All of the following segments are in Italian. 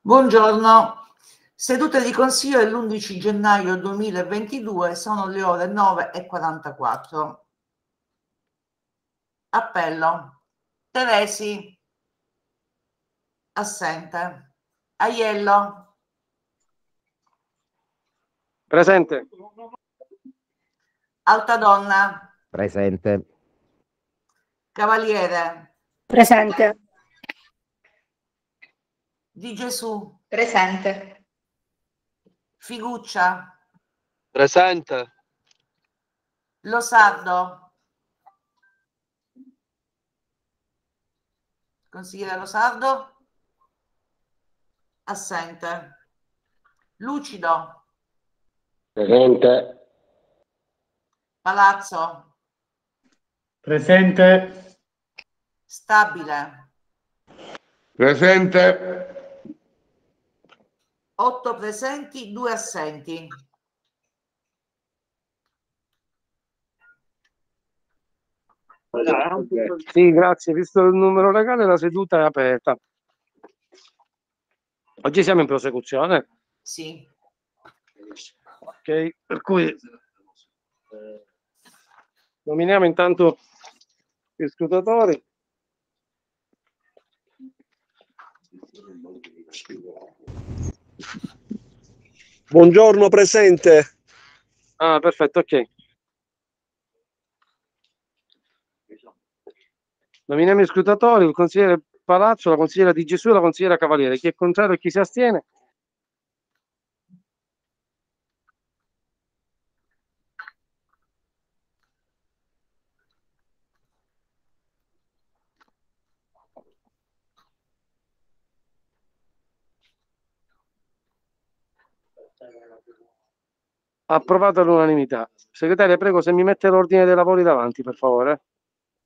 Buongiorno. Sedute di consiglio dell'11 gennaio 2022 sono le ore 9.44. Appello. Teresi. Assente. Aiello. Presente. Altadonna. Presente. Cavaliere. Presente. Di Gesù. Presente. Figuccia. Presente. Losardo. Consigliere Losardo. Assente. Lucido. Presente. Palazzo. Presente. Stabile. Presente. 8 presenti, 2 assenti. Sì, grazie. Visto il numero legale, la seduta è aperta. Oggi siamo in prosecuzione. Sì. Ok, per cui eh, nominiamo intanto gli scrutatori. Buongiorno, presente. Ah, perfetto, ok. Nominiamo i scrutatori, il consigliere Palazzo, la consigliera Di Gesù e la consigliera Cavaliere. Chi è contrario e chi si astiene? Approvato all'unanimità. Segretaria, prego se mi mette l'ordine dei lavori davanti, per favore.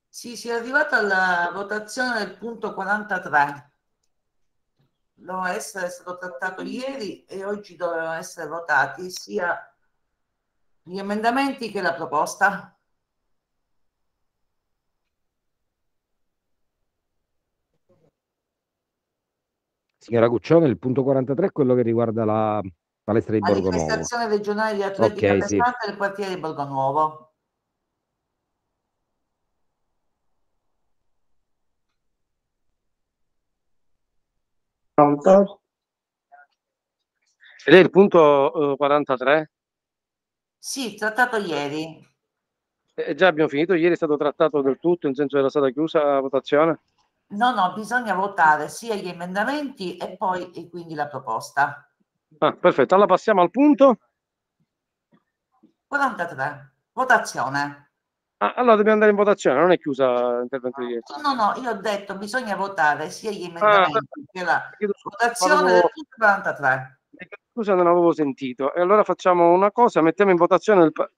Sì, si è arrivato alla votazione del punto 43. Doveva essere stato trattato ieri e oggi dovevano essere votati sia gli emendamenti che la proposta. Signora Guccione, il punto 43 è quello che riguarda la palestra di Borgonuovo. Manifestazione regionale di atletica Ok, sì. pesante del quartiere di Borgonuovo. Pronto? Ed è il punto eh, 43. Sì, trattato ieri. Eh, già abbiamo finito, ieri è stato trattato del tutto, in senso era stata chiusa la votazione. No, no, bisogna votare sia gli emendamenti e poi e quindi la proposta. Ah, perfetto, allora passiamo al punto. 43. Votazione. Ah, allora dobbiamo andare in votazione, non è chiusa l'intervento di ieri. No, no, no, io ho detto bisogna votare sia gli emendamenti che la votazione avevo- del punto 43. Scusa, non avevo sentito. E allora facciamo una cosa, mettiamo in votazione il, pa-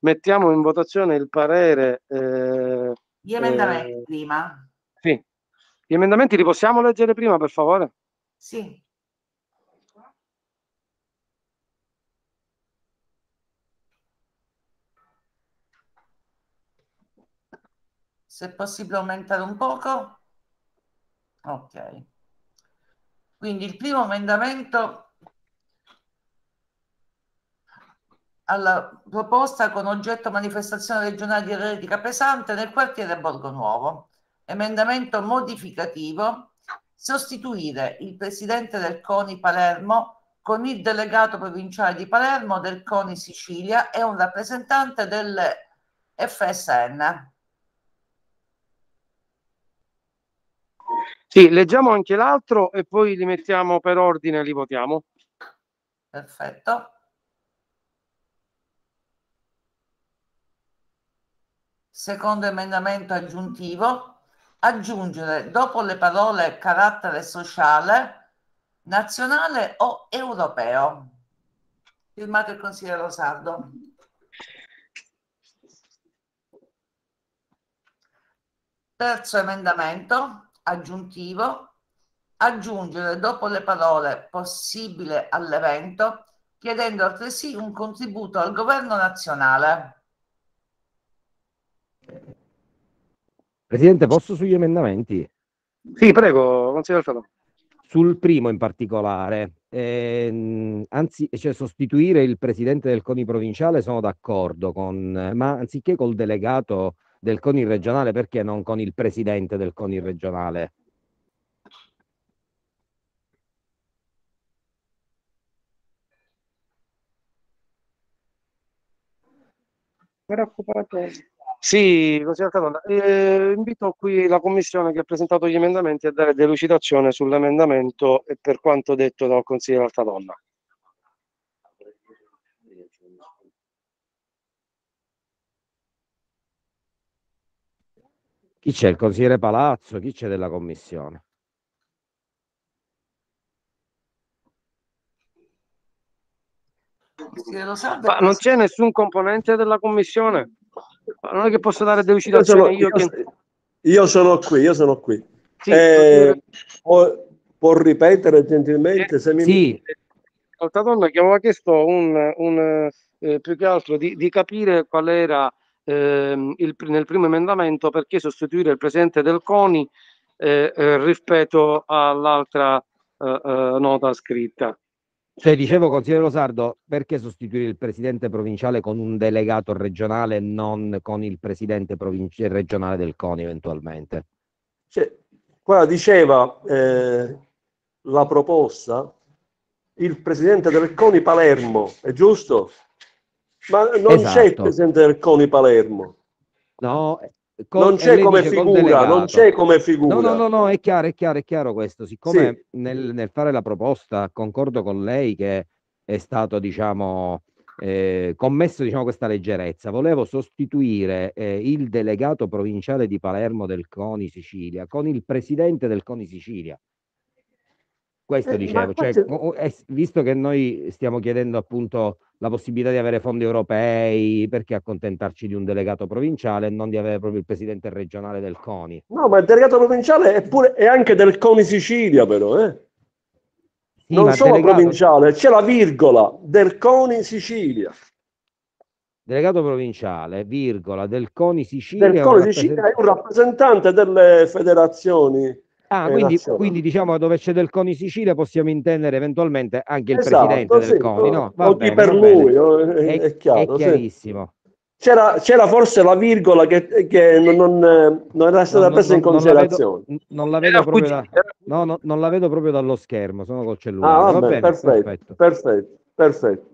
mettiamo in votazione il parere. eh, Gli emendamenti eh, prima. sì. Gli emendamenti li possiamo leggere prima, per favore? Sì. Se è possibile aumentare un poco. Ok. Quindi il primo emendamento alla proposta con oggetto manifestazione regionale di atletica pesante nel quartiere Borgonuovo. Emendamento modificativo. Sostituire il presidente del CONI Palermo con il delegato provinciale di Palermo del CONI Sicilia e un rappresentante del FSN. Sì, leggiamo anche l'altro e poi li mettiamo per ordine e li votiamo. Perfetto. Secondo emendamento aggiuntivo, aggiungere dopo le parole carattere sociale, nazionale o europeo. Firmato il consigliere Rosardo. Terzo emendamento aggiuntivo, aggiungere dopo le parole possibile all'evento, chiedendo altresì un contributo al governo nazionale. Presidente, posso sugli emendamenti? Sì, prego, consigliere Alfredo. sul primo in particolare, ehm, anzi, cioè sostituire il presidente del CONI provinciale sono d'accordo con, ma anziché col delegato del CONI regionale, perché non con il presidente del CONI regionale? Sì, così Alcadonna. Eh, invito qui la commissione che ha presentato gli emendamenti a dare delucidazione sull'emendamento e per quanto detto dal consigliere Altadonna. Chi c'è? Il consigliere Palazzo? Chi c'è della commissione? Ma non c'è nessun componente della commissione? Ma non è che posso dare Io delucidazione sono, io, io, che... io sono qui, io sono qui. Sì, Eh, può, può ripetere gentilmente se mi... Sì, Altadonna che aveva chiesto un, un, eh, più che altro di, di capire qual era ehm, il, nel primo emendamento perché sostituire il presidente del CONI eh, eh, rispetto all'altra eh, eh, nota scritta. Cioè, dicevo, consigliere Rosardo, perché sostituire il presidente provinciale con un delegato regionale e non con il presidente provinci- regionale del CONI eventualmente? Cioè, qua diceva eh, la proposta il presidente del CONI Palermo, è giusto? Ma non c'è il Esatto. presidente del CONI Palermo, No, con- non c'è come dice figura, non c'è come figura. No, no, no, no, è chiaro, è chiaro, è chiaro questo. Siccome Sì. nel, nel fare la proposta concordo con lei che è stato, diciamo, eh, commesso, diciamo, questa leggerezza, volevo sostituire eh, il delegato provinciale di Palermo del CONI Sicilia con il presidente del CONI Sicilia. Questo Eh, dicevo, cioè, eh, visto che noi stiamo chiedendo appunto la possibilità di avere fondi europei, perché accontentarci di un delegato provinciale e non di avere proprio il presidente regionale del CONI? No, ma il delegato provinciale è, pure, è anche del CONI Sicilia, però, eh? Sì, non solo delegato- provinciale, c'è la virgola del CONI Sicilia. Delegato provinciale, virgola, del CONI Sicilia. Del CONI Sicilia è un rappresentante delle federazioni. Ah, eh, quindi, quindi diciamo dove c'è del CONI Sicilia possiamo intendere eventualmente anche il Esatto, presidente sì, del CONI, no? o- Va o chi bene, per va bene. lui, o- è, È, è chiaro. è sì. chiarissimo. C'era, c'era forse la virgola che, che non, non- era stata Non- presa in non- non la vedo- considerazione. Non la vedo proprio da, no, no, non la vedo proprio dallo schermo, sono col cellulare. Ah, va vabbè, bene, perfetto, perfetto. perfetto, perfetto.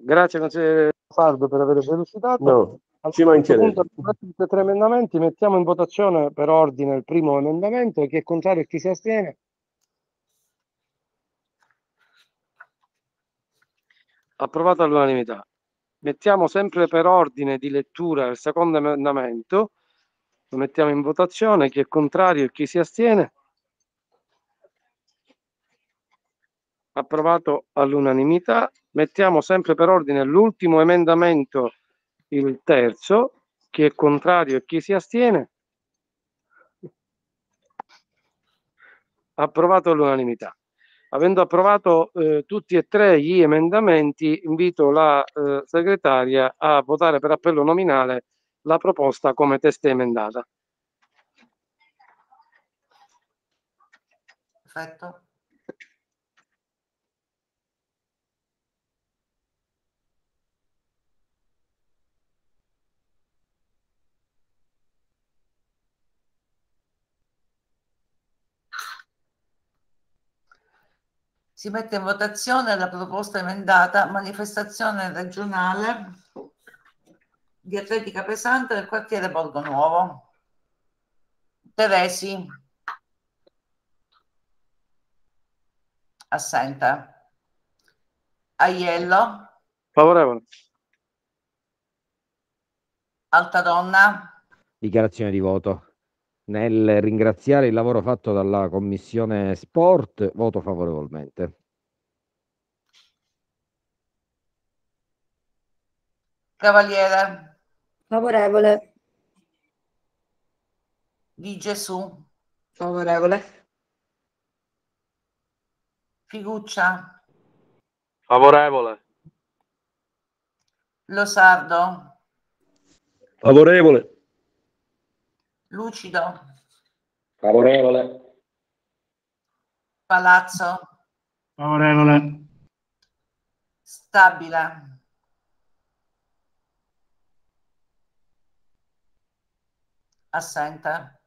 Grazie consigliere Sardo per aver felicitato. No, ci mancherebbe. punto, e tre emendamenti, mettiamo in votazione per ordine il primo emendamento. Chi è contrario e chi si astiene? Approvato all'unanimità. Mettiamo sempre per ordine di lettura il secondo emendamento. Lo mettiamo in votazione. Chi è contrario e chi si astiene? Approvato all'unanimità. Mettiamo sempre per ordine l'ultimo emendamento, il terzo. Chi è contrario e chi si astiene? Approvato all'unanimità. Avendo approvato eh, tutti e tre gli emendamenti, invito la eh, segretaria a votare per appello nominale la proposta come teste emendata. Perfetto. Si mette in votazione la proposta emendata manifestazione regionale di atletica pesante del quartiere Borgo Nuovo. Teresi. Assente. Aiello. Favorevole. Altadonna. Dichiarazione di voto. Nel ringraziare il lavoro fatto dalla Commissione Sport, voto favorevolmente. Cavaliere. Favorevole. Di Gesù. Favorevole. Figuccia. Favorevole. Losardo. Favorevole. Lucido. Favorevole. Palazzo, Favorevole. Stabile, assente.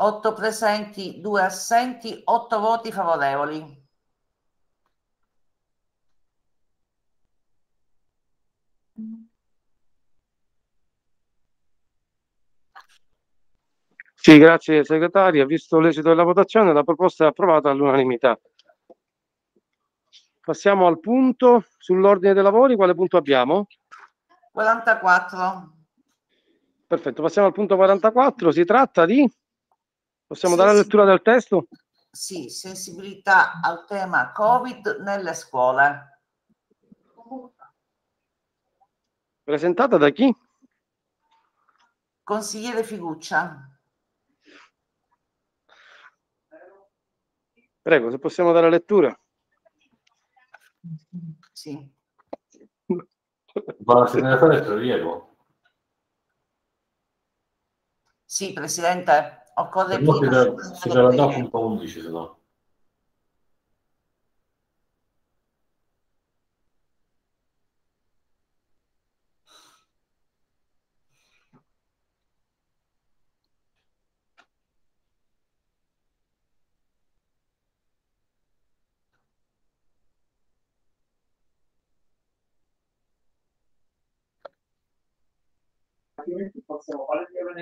8 presenti, 2 assenti, 8 voti favorevoli. Sì, grazie segretaria. Visto l'esito della votazione, la proposta è approvata all'unanimità. Passiamo al punto sull'ordine dei lavori. Quale punto abbiamo? 44. Perfetto, passiamo al punto 44. Si tratta di... Possiamo dare lettura del testo? Sì, sensibilità al tema Covid nelle scuole. Presentata da chi? Consigliere Figuccia. Prego, se possiamo dare lettura. Sì. Ma se ne fare il prelievo. Sì, Presidente, occorre Se no si prima deve- si deve andare a punto 11, se no.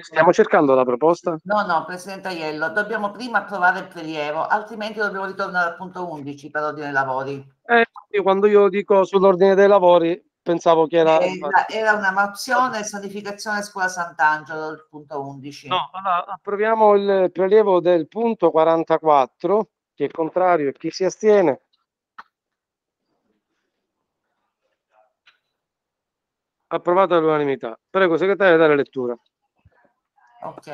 Stiamo cercando la proposta. No, no, Presidente Aiello, dobbiamo prima approvare il prelievo, altrimenti dobbiamo ritornare al punto 11 per ordine dei lavori. Eh, quando io dico sull'ordine dei lavori, pensavo che era... Era, era una mozione sanificazione scuola Sant'Angelo, il punto 11. No, allora, approviamo il prelievo del punto 44. Chi è contrario e chi si astiene? Approvato all'unanimità. Prego, segretario, dare lettura. Ok.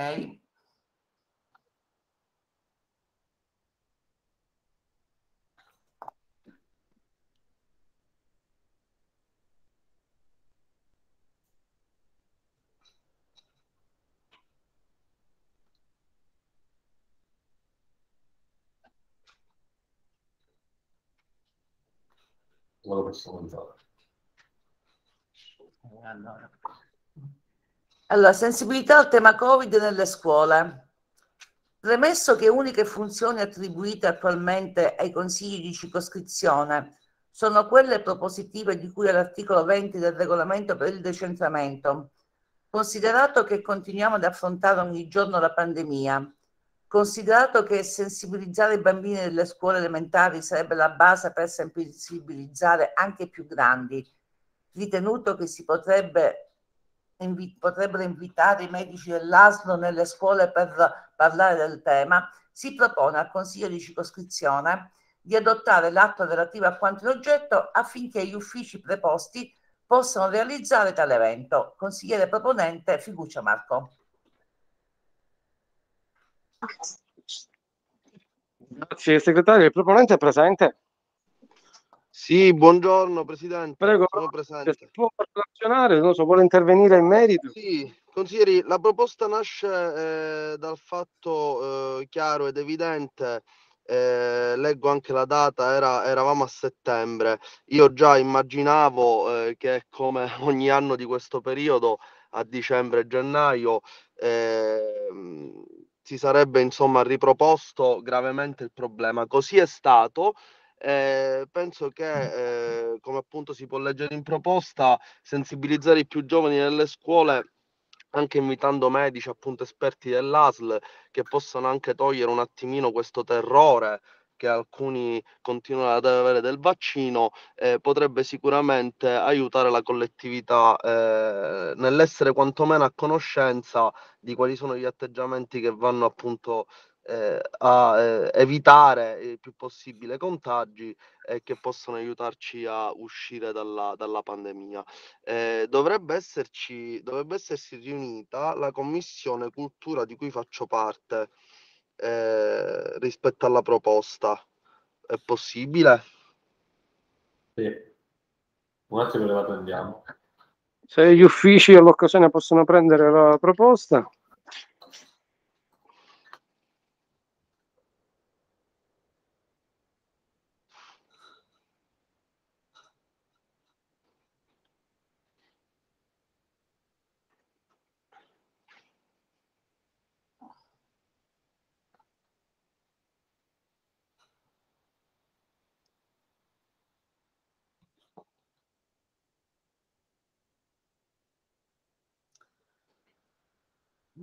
Non lo possiamo usare. Allora. Allora, sensibilità al tema Covid nelle scuole. Premesso che uniche funzioni attribuite attualmente ai consigli di circoscrizione sono quelle propositive di cui all'articolo 20 del regolamento per il decentramento, considerato che continuiamo ad affrontare ogni giorno la pandemia, considerato che sensibilizzare i bambini delle scuole elementari sarebbe la base per sensibilizzare anche i più grandi, ritenuto che si potrebbe invi- potrebbero invitare i medici dell'ASL nelle scuole per parlare del tema, si propone al Consiglio di circoscrizione di adottare l'atto relativo a quanto in oggetto affinché gli uffici preposti possano realizzare tale evento. Consigliere proponente Figuccia Marco. Grazie, segretario. Il proponente è presente? Sì, buongiorno Presidente. Prego, sono se presente. può relazionare, non so, vuole intervenire in merito? Sì, consiglieri, la proposta nasce eh, dal fatto eh, chiaro ed evidente, eh, leggo anche la data, era- eravamo a settembre. Io già immaginavo eh, che come ogni anno di questo periodo, a dicembre e gennaio, ehm, si sarebbe insomma riproposto gravemente il problema. Così è stato. Eh, penso che, eh, come appunto si può leggere in proposta, sensibilizzare i più giovani nelle scuole, anche invitando medici, appunto esperti dell'ASL, che possano anche togliere un attimino questo terrore che alcuni continuano ad avere del vaccino, eh, potrebbe sicuramente aiutare la collettività eh, nell'essere quantomeno a conoscenza di quali sono gli atteggiamenti che vanno appunto eh, a eh, evitare il più possibile contagi e che possono aiutarci a uscire dalla, dalla pandemia. Eh, dovrebbe esserci, dovrebbe essersi riunita la commissione cultura di cui faccio parte eh, rispetto alla proposta. È possibile? Sì. Un attimo la prendiamo. Se gli uffici all'occasione possono prendere la proposta.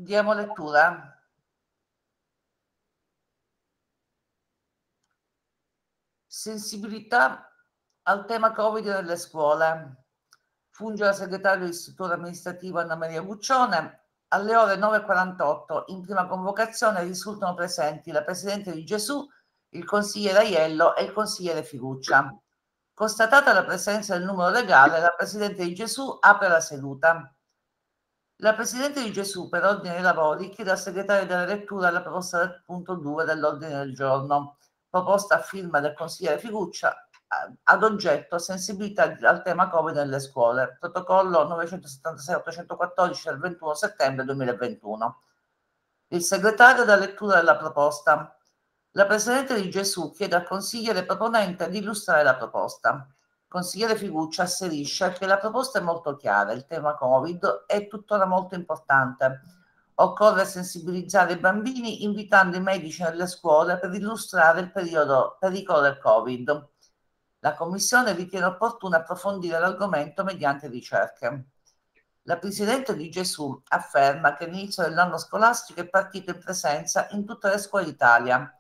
Diamo lettura. Sensibilità al tema Covid nelle scuole. Funge la segretaria dell'Istituto amministrativo Anna Maria Guccione. Alle ore 9.48 in prima convocazione risultano presenti la Presidente di Gesù, il consigliere Aiello e il consigliere Figuccia. Constatata la presenza del numero legale, la Presidente di Gesù apre la seduta. La Presidente di Gesù, per ordine dei lavori, chiede al segretario della lettura la proposta del punto 2 dell'ordine del giorno, proposta a firma del consigliere Figuccia ad oggetto sensibilità al tema Covid nelle scuole, protocollo 976-814 del 21 settembre 2021. Il segretario dà lettura della proposta. La Presidente di Gesù chiede al consigliere proponente di illustrare la proposta consigliere Figuccia asserisce che la proposta è molto chiara, il tema Covid è tuttora molto importante. Occorre sensibilizzare i bambini invitando i medici nelle scuole per illustrare il periodo, pericolo del Covid. La Commissione ritiene opportuno approfondire l'argomento mediante ricerche. La Presidente di Gesù afferma che l'inizio dell'anno scolastico è partito in presenza in tutte le scuole d'Italia,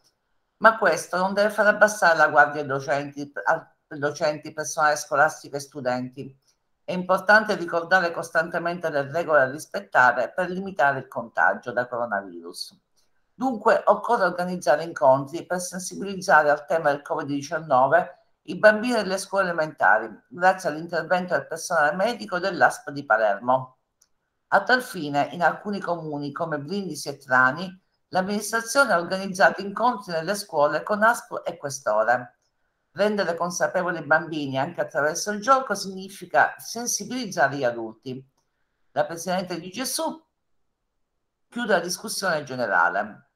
ma questo non deve far abbassare la guardia ai docenti, docenti, personale scolastico e studenti. È importante ricordare costantemente le regole da rispettare per limitare il contagio da coronavirus. Dunque occorre organizzare incontri per sensibilizzare al tema del Covid-19 i bambini delle scuole elementari, grazie all'intervento del personale medico dell'ASP di Palermo. A tal fine, in alcuni comuni come Brindisi e Trani, l'amministrazione ha organizzato incontri nelle scuole con ASP e Questore. Rendere consapevoli i bambini anche attraverso il gioco significa sensibilizzare gli adulti. La Presidente di Gesù chiude la discussione generale.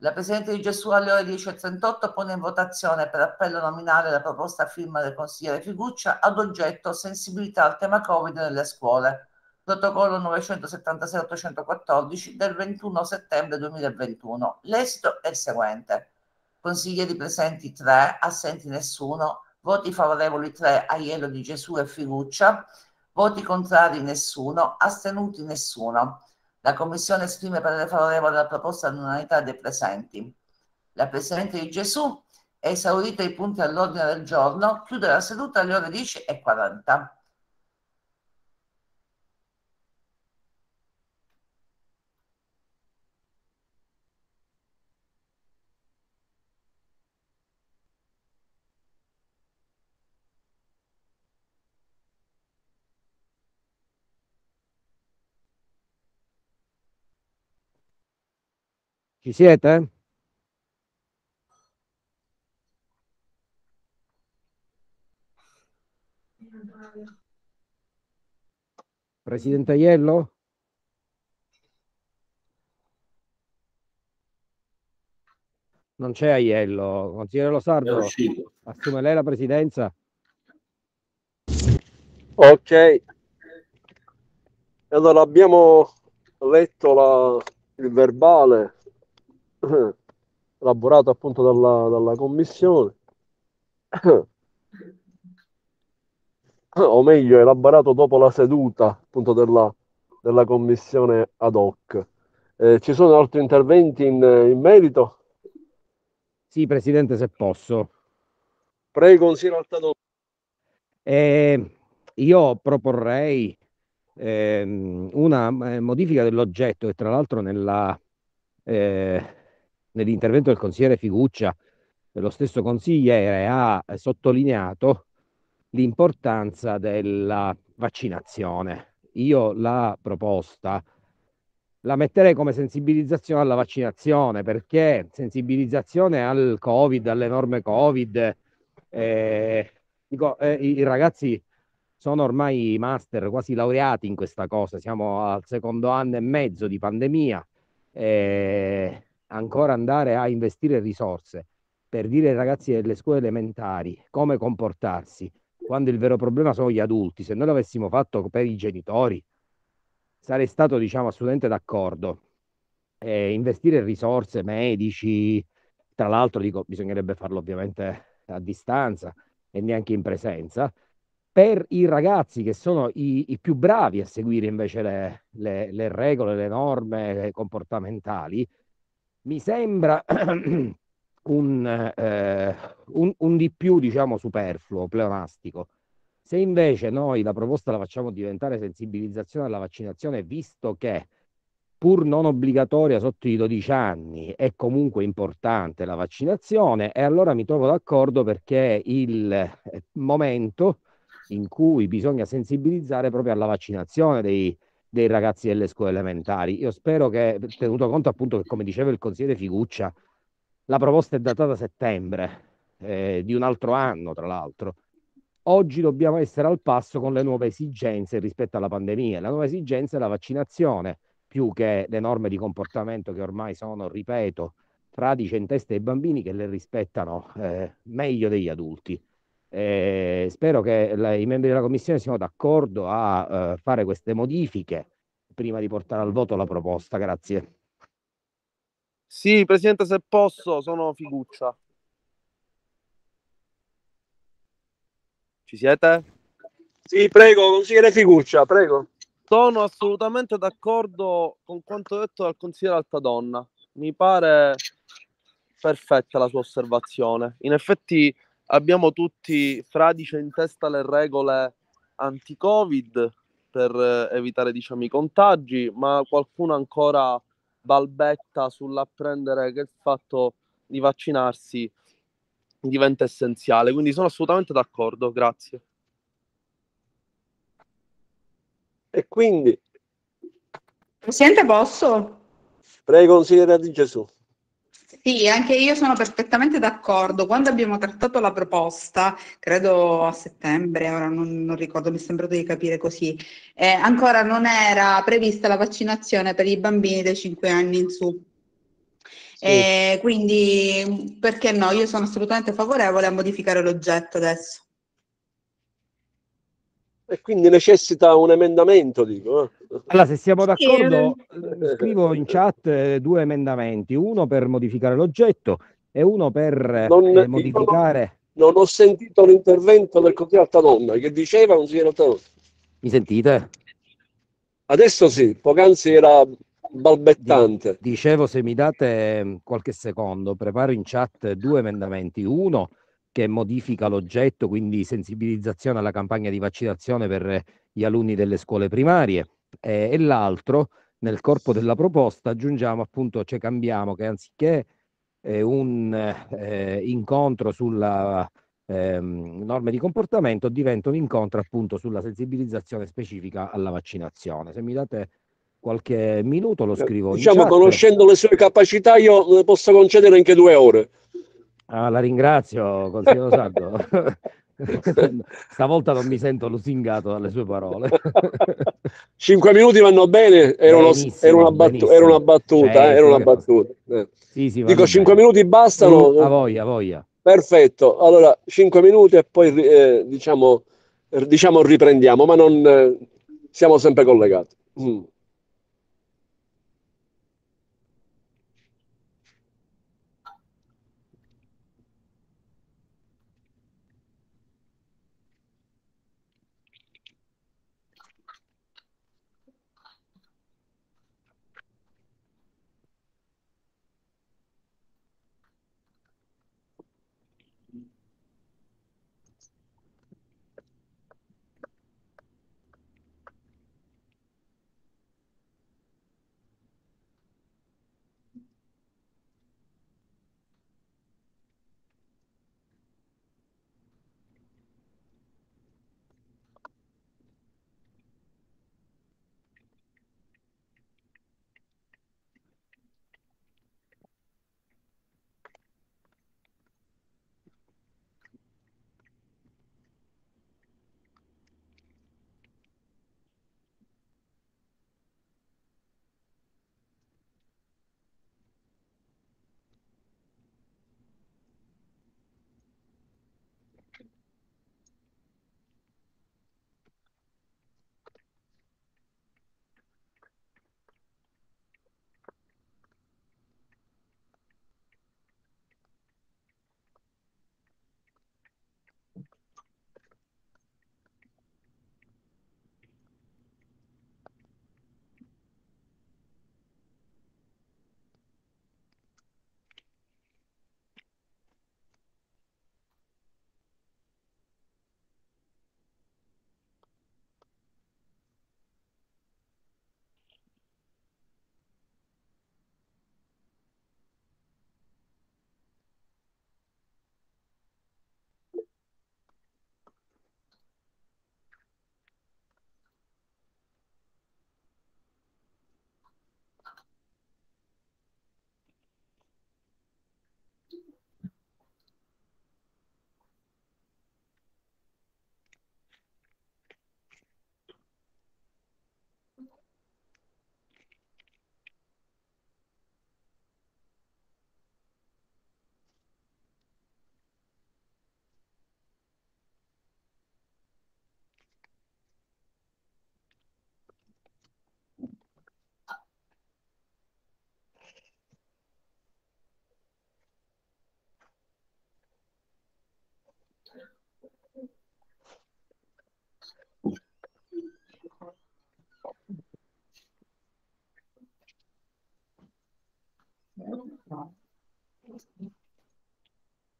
La Presidente di Gesù alle ore 10.38 pone in votazione per appello nominale la proposta a firma del consigliere Figuccia ad oggetto sensibilità al tema Covid nelle scuole, protocollo 976-814 del 21 settembre 2021. L'esito è il seguente. Consiglieri presenti 3, assenti nessuno, voti favorevoli 3, Aiello di Gesù e Figuccia, voti contrari nessuno, astenuti nessuno. La Commissione esprime parere favorevole alla proposta all'unanimità dei presenti. La Presidente di Gesù è esaurita i punti all'ordine del giorno, chiude la seduta alle ore 10.40. Ci siete? Presidente Aiello? Non c'è Aiello. Consigliere Losardo, assume lei la presidenza? Ok. Allora abbiamo letto la, il verbale elaborato appunto dalla, dalla commissione, o meglio, elaborato dopo la seduta appunto della, della commissione ad hoc. Eh, ci sono altri interventi in, in merito? Sì, Presidente, se posso. Prego, consigliere Altano. Eh, io proporrei ehm, una eh, modifica dell'oggetto e tra l'altro nella, eh, nell'intervento del consigliere Figuccia, lo stesso consigliere ha sottolineato l'importanza della vaccinazione. Io la proposta la metterei come sensibilizzazione alla vaccinazione, perché sensibilizzazione al Covid, alle norme Covid, eh, dico, eh, i ragazzi sono ormai master, quasi laureati in questa cosa, siamo al secondo anno e mezzo di pandemia. Eh, ancora andare a investire risorse per dire ai ragazzi delle scuole elementari come comportarsi, quando il vero problema sono gli adulti, se noi l'avessimo fatto per i genitori, sarei stato diciamo assolutamente d'accordo. Eh, investire risorse, medici, tra l'altro dico, bisognerebbe farlo ovviamente a distanza e neanche in presenza, per i ragazzi che sono i, i più bravi a seguire invece le, le, le regole, le norme comportamentali, mi sembra un, eh, un, un, di più, diciamo, superfluo, pleonastico. Se invece noi la proposta la facciamo diventare sensibilizzazione alla vaccinazione, visto che pur non obbligatoria sotto i 12 anni è comunque importante la vaccinazione, e allora mi trovo d'accordo perché il eh, momento in cui bisogna sensibilizzare proprio alla vaccinazione dei, dei ragazzi delle scuole elementari. Io spero che, tenuto conto appunto che, come diceva il consigliere Figuccia, la proposta è datata a settembre eh, di un altro anno, tra l'altro. Oggi dobbiamo essere al passo con le nuove esigenze rispetto alla pandemia. La nuova esigenza è la vaccinazione, più che le norme di comportamento che ormai sono, ripeto, fradice in testa ai bambini che le rispettano eh, meglio degli adulti. Eh, spero che la, i membri della Commissione siano d'accordo a uh, fare queste modifiche prima di portare al voto la proposta. Grazie. Sì, Presidente, se posso, sono Figuccia. Ci siete? Sì, prego, consigliere Figuccia, prego. Sono assolutamente d'accordo con quanto detto dal consigliere Altadonna. Mi pare perfetta la sua osservazione. In effetti abbiamo tutti fradice in testa le regole anti-Covid per eh, evitare diciamo, i contagi, ma qualcuno ancora balbetta sull'apprendere che il fatto di vaccinarsi diventa essenziale. Quindi sono assolutamente d'accordo, grazie. E quindi? Presidente, posso? Prego, consigliere Di Gesù. Sì, anche io sono perfettamente d'accordo. Quando abbiamo trattato la proposta, credo a settembre, ora non, non ricordo, mi è sembrato di capire così, eh, ancora non era prevista la vaccinazione per i bambini dai 5 anni in su. Sì. Eh, quindi perché no? Io sono assolutamente favorevole a modificare l'oggetto adesso e quindi necessita un emendamento. Dico. Eh. Allora, se siamo d'accordo, sì. scrivo in chat eh, due emendamenti, uno per modificare l'oggetto e uno per non, eh, modificare... Non ho sentito l'intervento del consigliere Altadonna, che diceva consigliere Altadonna. Mi sentite? Adesso sì, poc'anzi era balbettante. Dicevo, se mi date mm, qualche secondo, preparo in chat due emendamenti. Uno che modifica l'oggetto, quindi sensibilizzazione alla campagna di vaccinazione per gli alunni delle scuole primarie eh, e l'altro nel corpo della proposta aggiungiamo appunto, cioè cambiamo che anziché eh, un eh, incontro sulla ehm, norme di comportamento diventa un incontro appunto sulla sensibilizzazione specifica alla vaccinazione. Se mi date qualche minuto lo scrivo. Diciamo, conoscendo le sue capacità, io posso concedere anche due ore. Ah, la ringrazio, consigliere Sardo. Stavolta non mi sento lusingato dalle sue parole. Cinque minuti vanno bene, era, uno, era, una, battu- era una, battuta, certo, eh, era una battuta. Eh. Sì, sì, Dico cinque bene. minuti bastano. A voglia, a voglia. Perfetto, allora cinque minuti e poi eh, diciamo, diciamo, riprendiamo, ma non eh, siamo sempre collegati. Mm.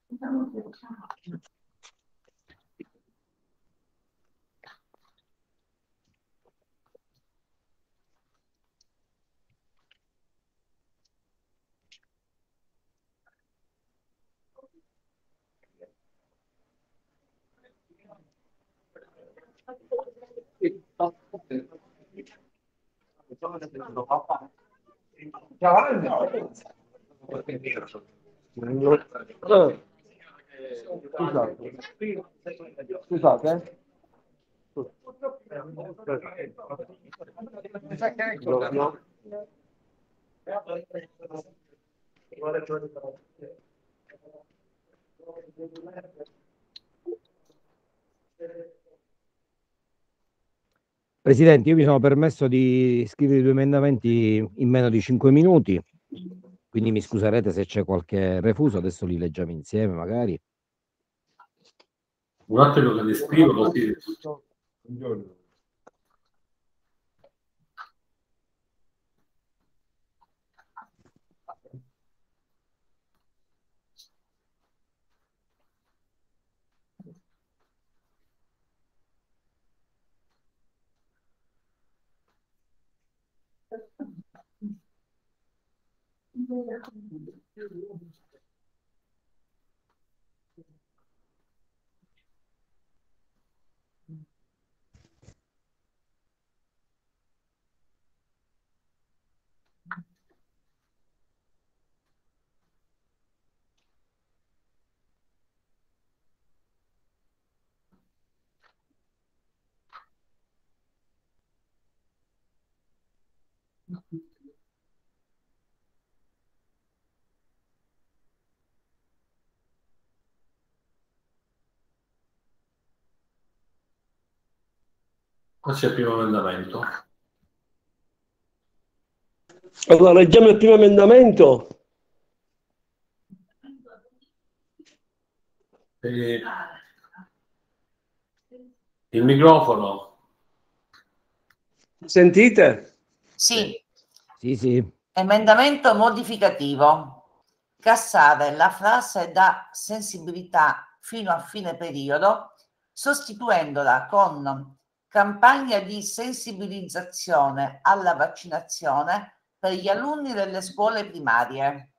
你帮我给我看好。Scusate. No. Presidente, io mi sono permesso di scrivere due emendamenti in meno di cinque minuti, quindi mi scuserete se c'è qualche refuso, adesso li leggiamo insieme magari. Un attimo che li scrivo così. Mm-hmm. Qua c'è il primo emendamento. Allora, leggiamo il primo emendamento. E- Il microfono. Sentite? Sì, Sì, sì. emendamento modificativo. Cassare la frase da sensibilità fino a fine periodo, sostituendola con campagna di sensibilizzazione alla vaccinazione per gli alunni delle scuole primarie.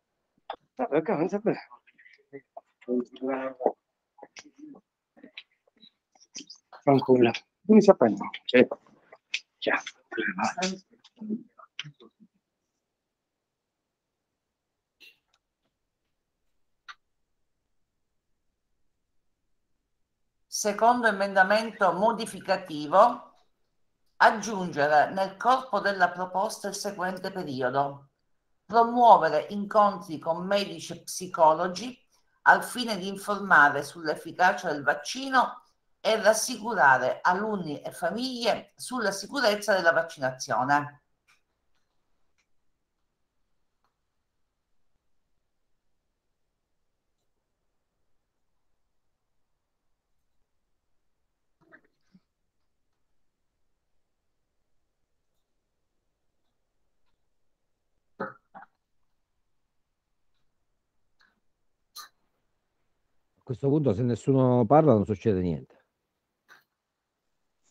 Tranquilla. Mi sa prendere. Sì. Secondo emendamento modificativo, aggiungere nel corpo della proposta il seguente periodo. Promuovere incontri con medici e psicologi al fine di informare sull'efficacia del vaccino e rassicurare alunni e famiglie sulla sicurezza della vaccinazione. Questo punto se nessuno parla non succede niente.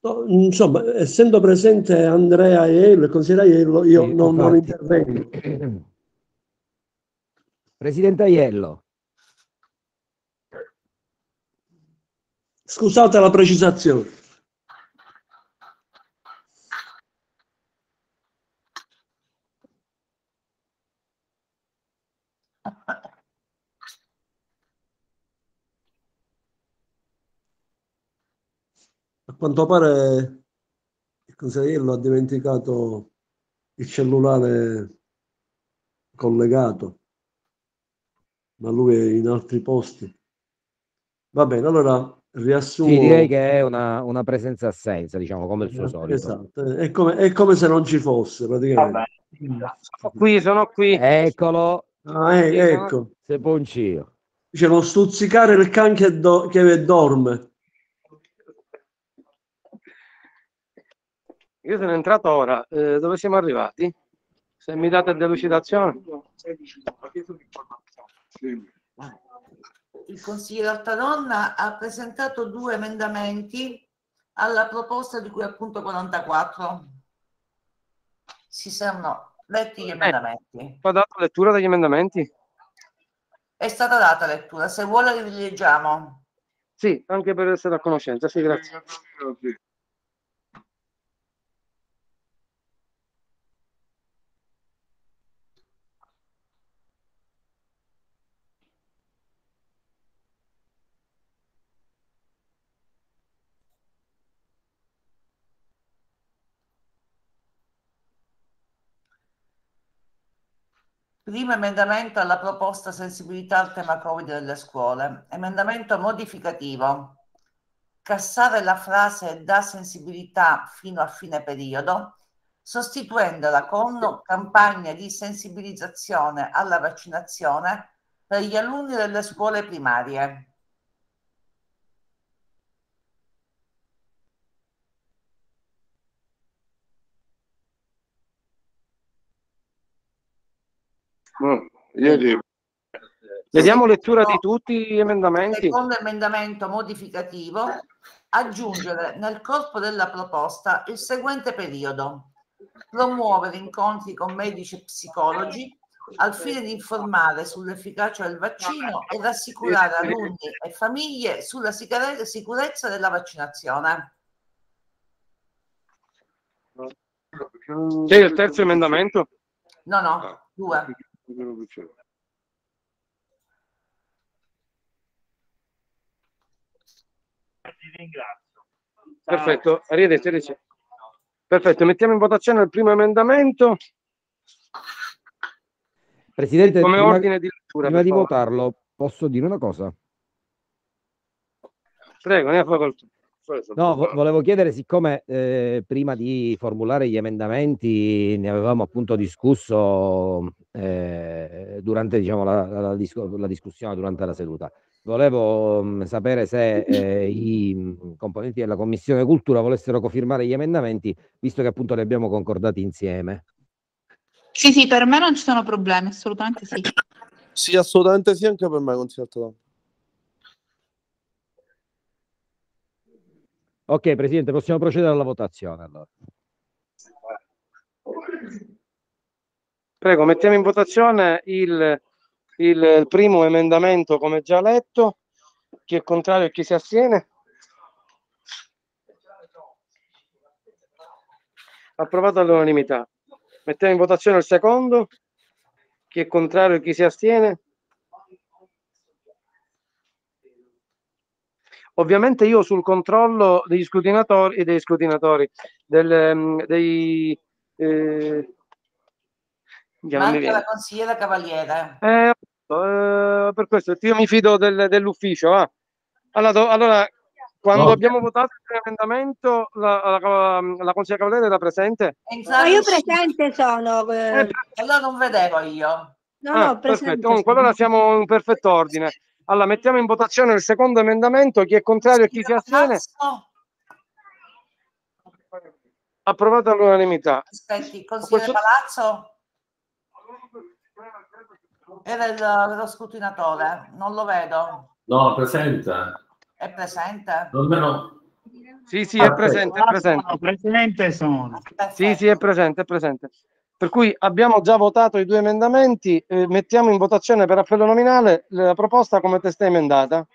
No, insomma, essendo presente Andrea Aiello, il consigliere Aiello, io Sì, non, non intervengo. Presidente Aiello, Scusate la precisazione. A quanto pare il consigliere ha dimenticato il cellulare collegato, ma lui è in altri posti. Va bene, allora riassumo. sì, direi che è una, una presenza assenza, diciamo, come il suo solito. Esatto, è come, è come se non ci fosse praticamente. Sono qui, sono qui. Eccolo, Ah, eh, ecco, se Poncio. dice non stuzzicare il can che, do- che dorme. Io sono entrato ora. Eh, dove siamo arrivati? Se mi date delucidazione. Il consigliere Altadonna ha presentato due emendamenti alla proposta di cui al punto 44. Si sono letti gli emendamenti. Ha dato lettura degli emendamenti? È stata data lettura, se vuole li leggiamo. Sì, anche per essere a conoscenza, sì, grazie. Primo emendamento alla proposta sensibilità al tema Covid delle scuole. Emendamento modificativo. Cassare la frase da sensibilità fino a fine periodo, sostituendola con campagna di sensibilizzazione alla vaccinazione per gli alunni delle scuole primarie. Mm, io dico. Le diamo lettura di tutti gli emendamenti? Secondo emendamento modificativo, aggiungere nel corpo della proposta il seguente periodo. Promuovere incontri con medici e psicologi al fine di informare sull'efficacia del vaccino e rassicurare alunni e famiglie sulla sicure- sicurezza della vaccinazione. C'è il terzo emendamento? No, no, due. Ti ringrazio. Perfetto, arrivederci. arrivederci. Perfetto, mettiamo in votazione il primo emendamento Presidente, come prima, ordine di lettura. prima di favore. votarlo, posso dire una cosa? Prego, ne ha facoltà. No, vo- volevo chiedere, siccome eh, prima di formulare gli emendamenti ne avevamo appunto discusso eh, durante diciamo, la, la discu- la discussione durante la seduta, volevo mh, sapere se eh, i mh, componenti della Commissione Cultura volessero cofirmare gli emendamenti, visto che appunto li abbiamo concordati insieme. Sì, sì, per me non ci sono problemi, assolutamente sì. Sì, assolutamente sì, anche per me, consigliere Ok, Presidente, possiamo procedere alla votazione allora. Prego, mettiamo in votazione il, il- primo emendamento come già letto. Chi è contrario e chi si astiene? Approvato all'unanimità. Mettiamo in votazione il secondo. Chi è contrario e chi si astiene? Ovviamente io sul controllo degli scrutinatori, degli scrutinatori del, ehm, dei... eh, Manca viene. la consigliera Cavaliere. Eh, eh, per questo io mi fido del- dell'ufficio. va. Allora, do- allora, quando No. abbiamo votato l'emendamento, la, la, la consigliera Cavaliere era presente? Entrato io presente sono. eh, Eh, Allora non vedevo io. no, ah, no, presente. perfetto. Comunque, allora siamo in perfetto ordine. Allora, mettiamo in votazione il secondo emendamento. Chi è contrario e chi si astiene? Approvato all'unanimità. Aspetti, consigliere questo- Palazzo era il, lo scrutinatore, non lo vedo. No, presente. È presente? Almeno Sì, sì, è presente, è presente. Presente sono. Sì, sì, è presente, è presente. Per cui abbiamo già votato i due emendamenti, eh, mettiamo in votazione per appello nominale la proposta come testa emendata.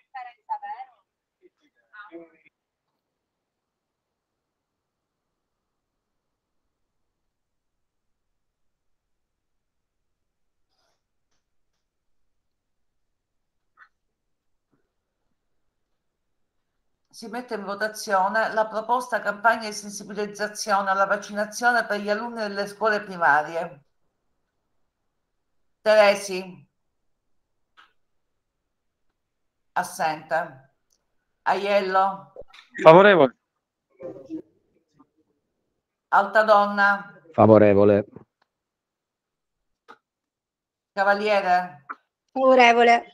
Si mette in votazione la proposta campagna di sensibilizzazione alla vaccinazione per gli alunni delle scuole primarie. Teresi. Assente. Aiello. Favorevole? Altadonna. Favorevole. Cavaliere. Favorevole.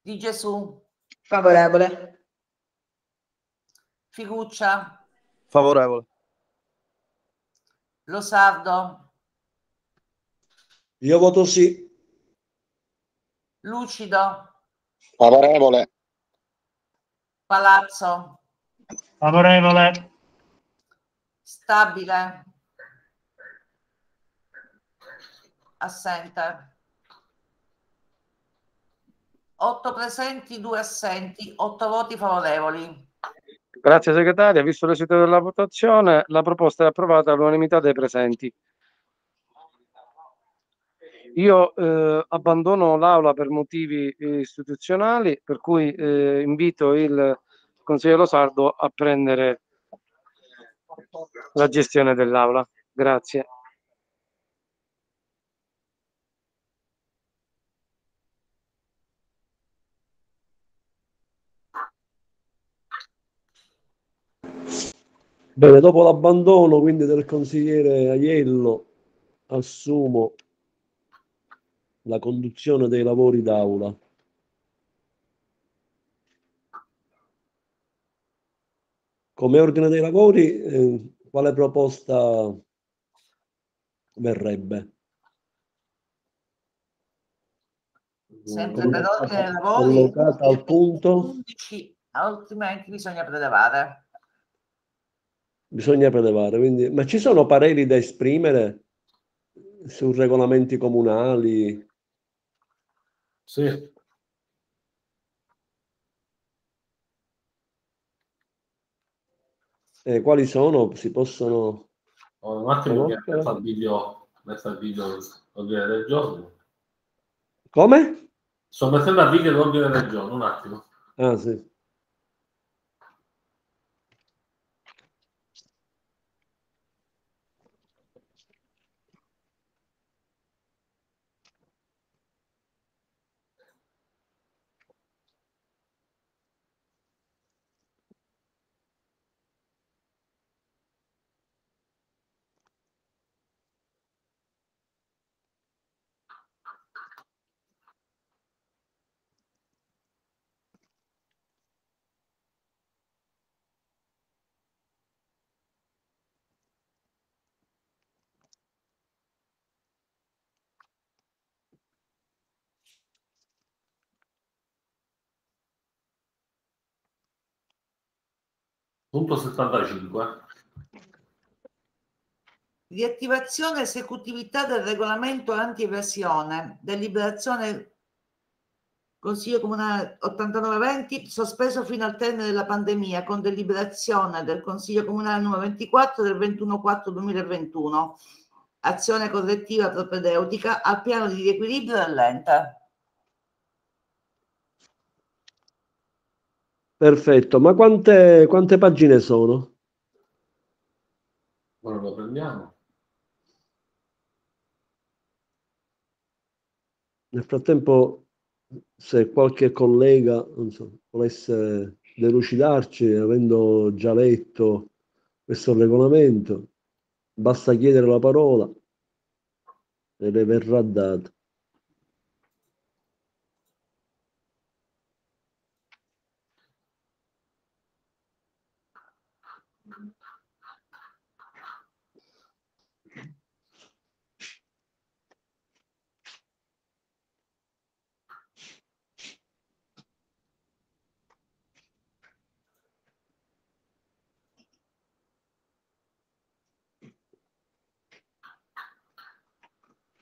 Di Gesù. Favorevole. Figuccia. Favorevole. Losardo, Io voto sì. Lucido, Favorevole. Palazzo, Favorevole. Stabile, assente. 8 presenti, 2 assenti, 8 voti favorevoli. Grazie segretaria, visto l'esito della votazione, la proposta è approvata all'unanimità dei presenti. Io eh, abbandono l'aula per motivi eh, istituzionali, per cui eh, invito il consigliere Sardo a prendere la gestione dell'aula. Grazie. Bene, dopo l'abbandono quindi del consigliere Aiello, assumo la conduzione dei lavori d'aula. Come ordine dei lavori, eh, quale proposta verrebbe? Sempre per ordine dei lavori, Collocata al punto, 11, altrimenti bisogna prelevare. Bisogna prelevare. Quindi, ma ci sono pareri da esprimere su regolamenti comunali? Sì. Eh, quali sono? Si possono... Oh, un attimo metta il video, metta il video l'ordine del giorno. Come? Sto mettendo a video l'ordine del giorno, un attimo. Ah, sì. Punto 75. Riattivazione esecutività del regolamento anti-evasione, deliberazione Consiglio Comunale 8920, sospeso fino al termine della pandemia con deliberazione del Consiglio Comunale numero 24 del 21-4-2021. Azione correttiva propedeutica al piano di riequilibrio dell'ente. Perfetto, ma quante, quante pagine sono? Ora lo prendiamo. Nel frattempo, se qualche collega so, volesse delucidarci, avendo già letto questo regolamento, basta chiedere la parola e le verrà data.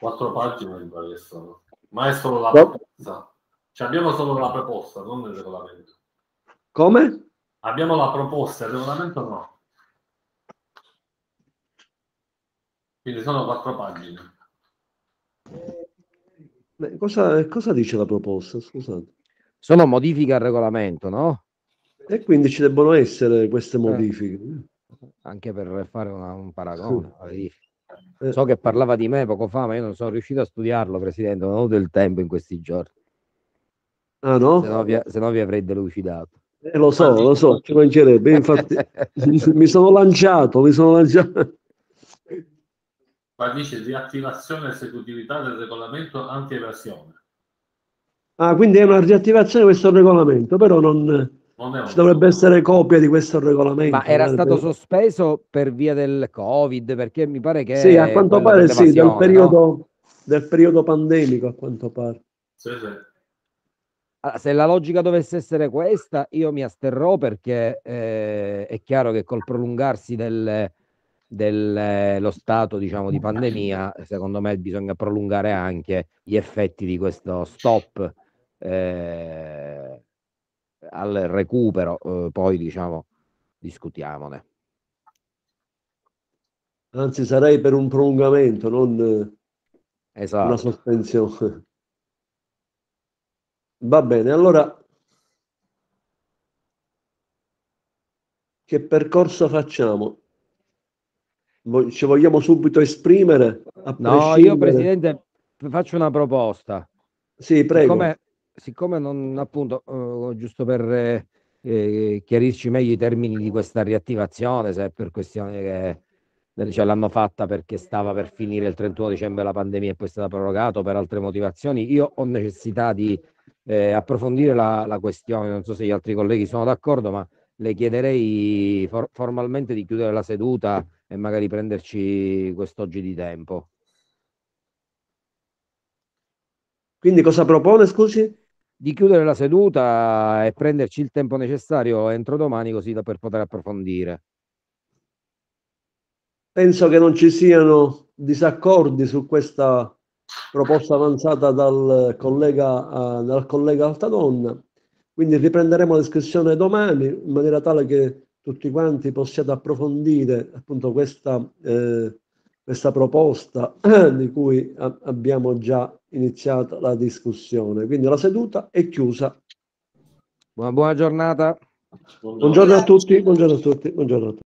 Quattro pagine mi pare che sono. Ma è solo la No. proposta. Cioè, abbiamo solo la proposta, non il regolamento. Come? Abbiamo la proposta, il regolamento no. Quindi sono quattro pagine. Beh, Cosa, cosa dice la proposta? Scusate. Sono modifiche al regolamento, no? E quindi ci debbono essere queste modifiche. Anche per fare una- un paragone. Eh, So che parlava di me poco fa, ma io non sono riuscito a studiarlo, Presidente, non ho avuto il tempo in questi giorni. Ah no? Se no vi, se no vi avrei delucidato. Eh, lo so, lo so, ci mancherebbe. Infatti mi sono lanciato, mi sono lanciato. Qua dice riattivazione e esecutività del regolamento anti-evasione. Ah, quindi è una riattivazione questo regolamento, però non, Ci dovrebbe essere copia di questo regolamento. Ma era stato sospeso per via del Covid, perché mi pare che Sì, a quanto pare sì, del l'evasione, no? periodo, del periodo pandemico, a quanto pare. Sì, sì. Allora, se la logica dovesse essere questa, io mi asterrò perché eh, è chiaro che col prolungarsi del, dello stato diciamo, di pandemia, secondo me bisogna prolungare anche gli effetti di questo stop eh, al recupero, eh, poi diciamo discutiamone. Anzi, sarei per un prolungamento, non eh, una Esatto. sospensione. Va bene, allora che percorso facciamo? Ci vogliamo subito esprimere? No, io Presidente faccio una proposta. Sì, prego. Siccome, siccome non appunto, eh, giusto per eh, chiarirci meglio i termini di questa riattivazione, se è per questione che cioè, l'hanno fatta perché stava per finire il 31 dicembre la pandemia e poi è stata prorogata per altre motivazioni, io ho necessità di eh, approfondire la, la questione, non so se gli altri colleghi sono d'accordo, ma le chiederei for- formalmente di chiudere la seduta e magari prenderci quest'oggi di tempo. Quindi cosa propone, scusi? Di chiudere la seduta e prenderci il tempo necessario entro domani così da per poter approfondire. Penso che non ci siano disaccordi su questa proposta avanzata dal collega, eh, dal collega Altadonna. Quindi riprenderemo la discussione domani in maniera tale che tutti quanti possiate approfondire appunto questa, eh, questa proposta di cui a- abbiamo già iniziato la discussione. Quindi la seduta è chiusa. Buona, buona giornata. Buongiorno a tutti, buongiorno a tutti, buongiorno a tutti.